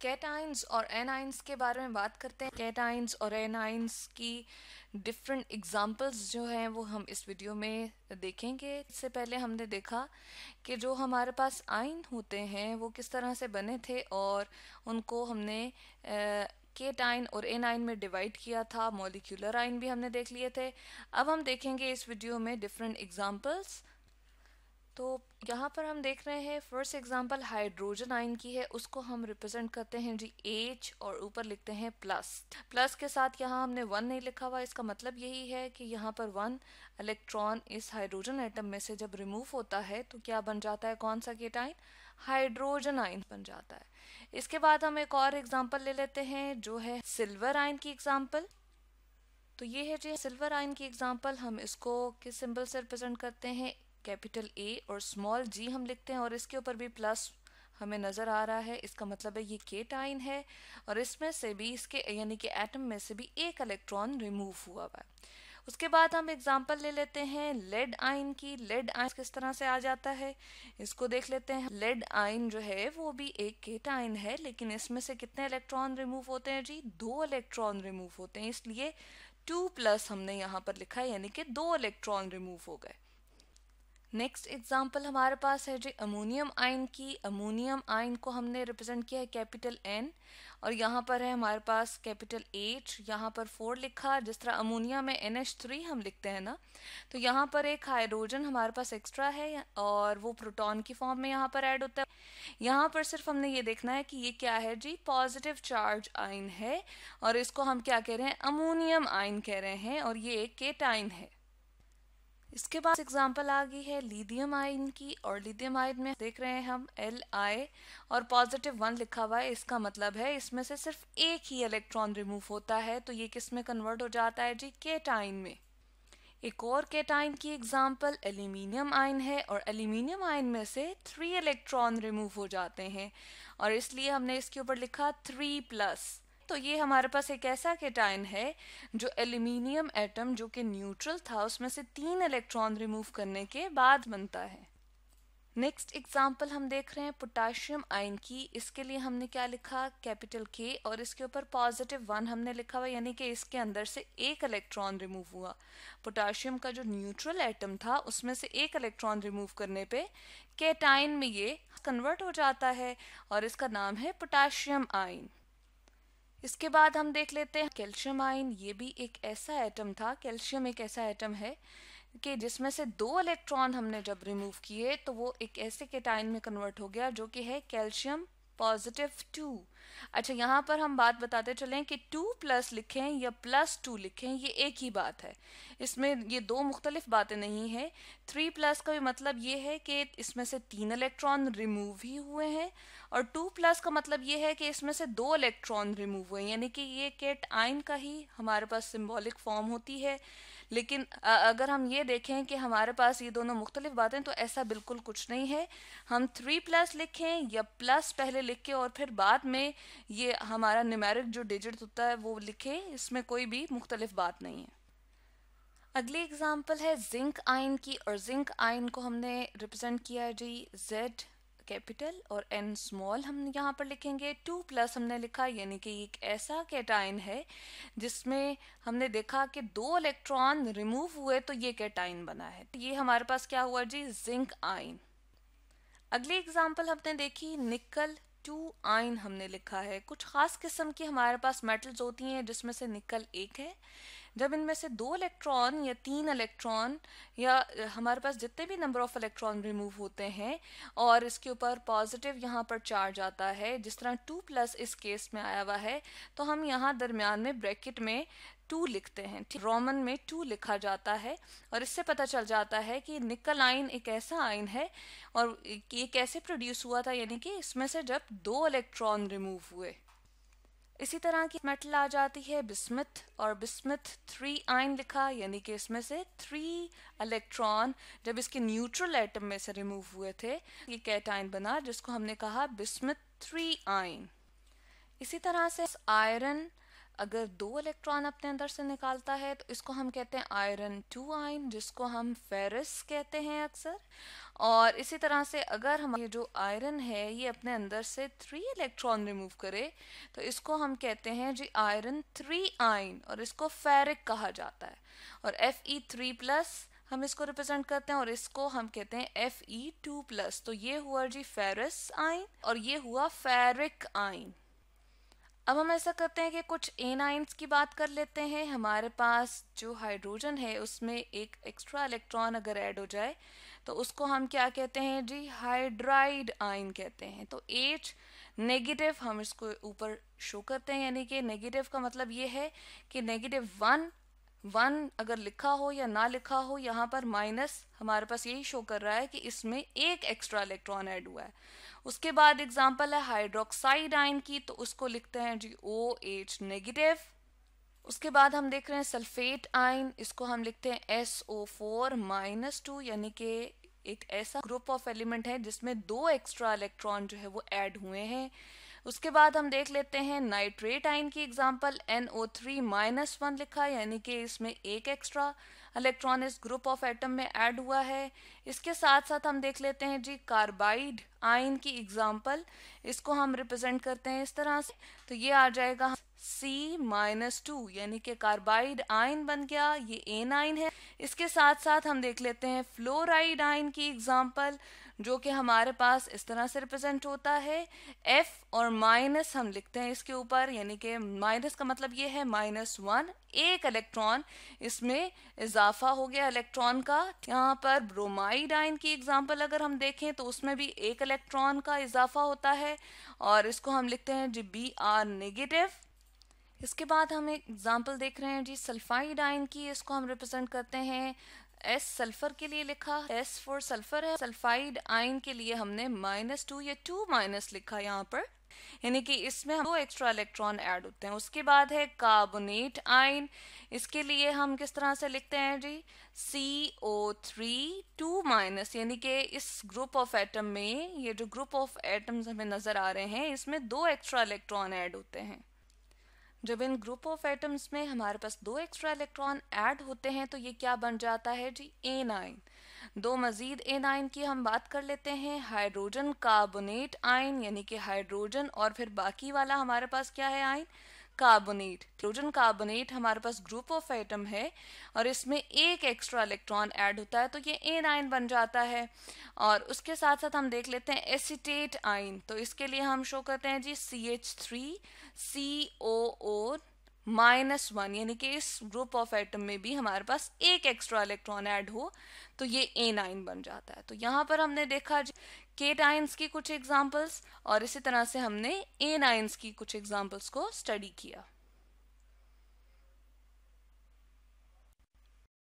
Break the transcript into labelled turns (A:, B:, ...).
A: Cations और anions के बारे में बात करते हैं। कैटाइंस और एनाइंस की डिफरेंट एग्जांपल्स जो हैं, वो हम इस वीडियो में देखेंगे। इससे पहले हमने देखा कि जो हमारे पास आइन होते हैं, वो किस तरह से बने थे और उनको हमने केटाइन और एनाइन में डिवाइड किया था। मोलिकुलर आइन भी हमने देख लिए थे। अब हम देखेंगे इस वीडियो में डिफरेंट एग्जाम्पल्स तो यहाँ पर हम देख रहे हैं फ़र्स्ट एग्जांपल हाइड्रोजन आयन की है, उसको हम रिप्रेजेंट करते हैं जी एच और ऊपर लिखते हैं प्लस प्लस के साथ यहाँ हमने वन नहीं लिखा हुआ, इसका मतलब यही है कि यहाँ पर वन इलेक्ट्रॉन इस हाइड्रोजन एटम में से जब रिमूव होता है तो क्या बन जाता है, कौन सा केटाइन हाइड्रोजन आइन बन जाता है. इसके बाद हम एक और एग्ज़ाम्पल ले लेते हैं, जो है सिल्वर आइन की एग्ज़ाम्पल तो ये है जी सिल्वर आइन की एग्ज़ाम्पल हम इसको किस सिंबल से रिप्रेजेंट करते हैं? कैपिटल ए और स्मॉल जी हम लिखते हैं और इसके ऊपर भी प्लस हमें नज़र आ रहा है। इसका मतलब है ये के टाइन है और इसमें से भी इसके, यानी कि एटम में से भी एक इलेक्ट्रॉन रिमूव हुआ हुआ है। उसके बाद हम एग्जांपल ले लेते हैं लेड आइन की। लेड आइन किस तरह से आ जाता है? इसको देख लेते हैं। लेड आइन जो है वो भी एक केटाइन है, लेकिन इसमें से कितने इलेक्ट्रॉन रिमूव होते हैं जी? दो इलेक्ट्रॉन रिमूव होते हैं, इसलिए टू प्लस हमने यहाँ पर लिखा है, यानी कि दो इलेक्ट्रॉन रिमूव हो गए। नेक्स्ट एग्ज़ाम्पल हमारे पास है जी अमोनियम आयन की। अमोनियम आयन को हमने रिप्रेजेंट किया है कैपिटल एन और यहाँ पर है हमारे पास कैपिटल एच यहाँ पर फोर लिखा, जिस तरह अमोनिया में एन एच थ्री हम लिखते हैं ना। तो यहाँ पर एक हाइड्रोजन हमारे पास एक्स्ट्रा है और वो प्रोटॉन की फॉर्म में यहाँ पर ऐड होता है। यहाँ पर सिर्फ़ हमने ये देखना है कि ये क्या है जी? पॉजिटिव चार्ज आइन है। और इसको हम क्या कह रहे हैं? अमोनियम आइन कह रहे हैं। और ये एक केट केटाइन है। इसके बाद एग्ज़ाम्पल आ गई है लिथियम आयन की और लिथियम आयन में देख रहे हैं हम एल आई और पॉजिटिव वन लिखा हुआ है, इसका मतलब है इसमें से सिर्फ़ एक ही इलेक्ट्रॉन रिमूव होता है तो ये किसमें कन्वर्ट हो जाता है जी? केटाइन में। एक और केटाइन की एग्ज़ाम्पल एल्यूमिनियम आयन है और एल्यूमिनियम आयन में से थ्री इलेक्ट्रॉन रिमूव हो जाते हैं और इसलिए हमने इसके ऊपर लिखा थ्री प्लस तो ये हमारे पास एक ऐसा केटाइन है जो एल्यूमिनियम एटम जो कि न्यूट्रल था, उसमें से तीन इलेक्ट्रॉन रिमूव करने के बाद बनता है। नेक्स्ट एग्ज़ाम्पल हम देख रहे हैं पोटाशियम आयन की। इसके लिए हमने क्या लिखा? कैपिटल के और इसके ऊपर पॉजिटिव वन हमने लिखा हुआ, यानी कि इसके अंदर से एक इलेक्ट्रॉन रिमूव हुआ। पोटाशियम का जो न्यूट्रल एटम था, उसमें से एक इलेक्ट्रॉन रिमूव करने पे केटाइन में ये कन्वर्ट हो जाता है और इसका नाम है पोटाशियम आयन। इसके बाद हम देख लेते हैं कैल्शियम आयन, ये भी एक ऐसा एटम था, कैल्शियम एक ऐसा एटम है कि जिसमें से दो इलेक्ट्रॉन हमने जब रिमूव किए तो वो एक ऐसे केटाइन में कन्वर्ट हो गया जो कि है कैल्शियम पॉजिटिव टू अच्छा यहाँ पर हम बात बताते चलें कि टू प्लस लिखें या प्लस टू लिखें, ये एक ही बात है। इसमें ये दो मुख्तलिफ़ बातें नहीं है। थ्री प्लस का भी मतलब ये है कि इसमें से तीन इलेक्ट्रॉन रिमूव ही हुए हैं और टू प्लस का मतलब ये है कि इसमें से दो इलेक्ट्रॉन रिमूव हुए यानी कि ये केट आइन का ही हमारे पास सिम्बॉलिक फॉर्म होती है। लेकिन अगर हम ये देखें कि हमारे पास ये दोनों मुख्तलिफ़ बातें तो ऐसा बिल्कुल कुछ नहीं है। हम थ्री प्लस लिखें या प्लस पहले लिख के और फिर बाद में ये हमारा न्यूमेरिक जो डिजिट होता है, वो लिखें, इसमें कोई भी मुख्तलिफ़ बात नहीं है। अगली एग्ज़ाम्पल है जिंक आयन की, और जिंक आयन को हमने रिप्रेजेंट किया है जी जेड कैपिटल और एन स्मॉल हम यहाँ पर लिखेंगे। टू प्लस हमने लिखा, यानी कि एक ऐसा कैटाइन है जिसमें हमने देखा कि दो इलेक्ट्रॉन रिमूव हुए तो ये कैटाइन बना है। ये हमारे पास क्या हुआ जी? जिंक आइन अगली एग्ज़ाम्पल हमने देखी, निकल टू आइन हमने लिखा है। कुछ खास किस्म की हमारे पास मेटल्स होती हैं जिसमें से निकल एक है। जब इनमें से दो इलेक्ट्रॉन या तीन इलेक्ट्रॉन या हमारे पास जितने भी नंबर ऑफ़ इलेक्ट्रॉन रिमूव होते हैं, और इसके ऊपर पॉजिटिव यहाँ पर चार्ज आता है, जिस तरह टू प्लस इस केस में आया हुआ है तो हम यहाँ दरमियान में ब्रैकेट में टू लिखते हैं रोमन में टू लिखा जाता है, और इससे पता चल जाता है कि निकल आइन एक ऐसा आइन है, और ये कैसे प्रोड्यूस हुआ था, यानी कि इसमें से जब दो इलेक्ट्रॉन रिमूव हुए इसी तरह की मेटल आ जाती है बिस्मिथ और बिस्मिथ थ्री आइन लिखा, यानी कि इसमें से थ्री इलेक्ट्रॉन जब इसके न्यूट्रल एटम में से रिमूव हुए थे, ये कैट आइन बना जिसको हमने कहा बिस्मिथ थ्री आइन। इसी तरह से आयरन अगर दो इलेक्ट्रॉन अपने अंदर से निकालता है तो इसको हम कहते हैं आयरन टू आइन जिसको हम फेरस कहते हैं अक्सर। और इसी तरह से अगर हम ये जो आयरन है, ये अपने अंदर से थ्री इलेक्ट्रॉन रिमूव करे तो इसको हम कहते हैं जी आयरन थ्री आइन और इसको फेरिक कहा जाता है। और एफ़ ई थ्री प्लस हम इसको रिप्रेजेंट करते हैं, और इसको हम कहते हैं एफ़ ई टू प्लस तो ये हुआ जी फेरस आइन और ये हुआ फेरिक आइन अब हम ऐसा करते हैं कि कुछ एनाइंस की बात कर लेते हैं। हमारे पास जो हाइड्रोजन है, उसमें एक एक्स्ट्रा इलेक्ट्रॉन अगर ऐड हो जाए तो उसको हम क्या कहते हैं जी? हाइड्राइड आइन कहते हैं। तो एच नेगेटिव हम इसको ऊपर शो करते हैं, यानी कि नेगेटिव का मतलब ये है कि नेगेटिव वन वन अगर लिखा हो या ना लिखा हो, यहाँ पर माइनस हमारे पास यही शो कर रहा है कि इसमें एक एक्स्ट्रा इलेक्ट्रॉन ऐड हुआ है। उसके बाद एग्ज़ाम्पल है हाइड्रोक्साइड आइन की तो उसको लिखते हैं जी ओ एच नेगेटिव उसके बाद हम देख रहे हैं सल्फेट आइन इसको हम लिखते हैं S O four minus two यानी कि एक ऐसा ग्रुप ऑफ़ एलिमेंट है जिसमें दो एक्स्ट्रा इलेक्ट्रॉन जो है वो ऐड हुए हैं। उसके बाद हम देख लेते हैं नाइट्रेट आइन की example example NO3 minus one लिखा यानी कि इसमें एक एक्स्ट्रा इलेक्ट्रॉन इस ग्रुप ऑफ़ एटम में ऐड हुआ है। इसके साथ साथ हम देख लेते हैं जी कार्बाइड आइन की एग्जांपल इसको हम रिप्रेजेंट करते हैं इस तरह से। तो ये आ जाएगा C माइनस टू यानी कि कार्बाइड आइन बन गया, ये एन आइन है। इसके साथ साथ हम देख लेते हैं फ्लोराइड आइन की एग्जांपल जो कि हमारे पास इस तरह से रिप्रेजेंट होता है। एफ़ और माइनस हम लिखते हैं इसके ऊपर, यानी कि माइनस का मतलब ये है माइनस वन एक इलेक्ट्रॉन इसमें इजाफा हो गया इलेक्ट्रॉन का। यहाँ पर ब्रोमाइड आइन की एग्जांपल अगर हम देखें तो उसमें भी एक इलेक्ट्रॉन का इजाफा होता है। और इसको हम लिखते हैं जी बी आर नेगेटिव इसके बाद हम एक एग्ज़ाम्पल देख रहे हैं जी सल्फाइड आइन की, इसको हम रिप्रेजेंट करते हैं। एस सल्फ़र के लिए लिखा एस फॉर सल्फ़र है सल्फाइड आइन के लिए हमने माइनस टू या टू माइनस लिखा यहाँ पर। यानी कि इसमें दो एक्स्ट्रा इलेक्ट्रॉन ऐड होते हैं। उसके बाद है कार्बोनेट आइन इसके लिए हम किस तरह से लिखते हैं जी? C O three two minus यानी कि इस ग्रुप ऑफ़ एटम में, ये जो ग्रुप ऑफ़ एटम्स हमें नज़र आ रहे हैं, इसमें दो एक्स्ट्रा इलेक्ट्रॉन ऐड होते हैं। जब इन ग्रुप ऑफ़ एटम्स में हमारे पास दो एक्स्ट्रा इलेक्ट्रॉन ऐड होते हैं तो ये क्या बन जाता है जी? ए नाइन दो मजीद ए नाइन की हम बात कर लेते हैं। हाइड्रोजन कार्बोनेट आयन यानी कि हाइड्रोजन और फिर बाकी वाला हमारे पास क्या है आइन कार्बोनेट हाइड्रोजन कार्बोनेट हमारे पास ग्रुप ऑफ़ एटम है और इसमें एक एक्स्ट्रा इलेक्ट्रॉन ऐड होता है तो ये एन आइन बन जाता है। और उसके साथ साथ हम देख लेते हैं एसिटेट आइन तो इसके लिए हम शो करते हैं जी C H three C O O minus one, यानी कि इस ग्रुप ऑफ़ एटम में भी हमारे पास एक एक्स्ट्रा इलेक्ट्रॉन ऐड हो तो ये ए नाइन बन जाता है। तो यहाँ पर हमने देखा के टाइन्स की कुछ एग्जाम्पल्स और इसी तरह से हमने ए नाइन्स की कुछ एग्जाम्पल्स को स्टडी किया।